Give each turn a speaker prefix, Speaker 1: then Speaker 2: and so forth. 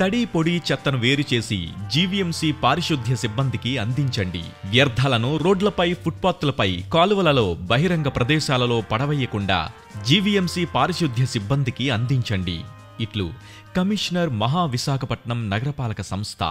Speaker 1: తడి పొడి చెత్తను వేరు చేసి జీవీఎంసీ పారిశుద్ధ్య సిబ్బందికి అందించండి. వ్యర్థాలను రోడ్లపై ఫుట్పాత్లపై కాలువలలో బహిరంగ ప్రదేశాలలో పడవేయకుండా జీవీఎంసీ పారిశుద్ధ్య సిబ్బందికి అందించండి. ఇట్లు కమిషనర్ మహా విశాఖపట్నం నగరపాలక సంస్థ.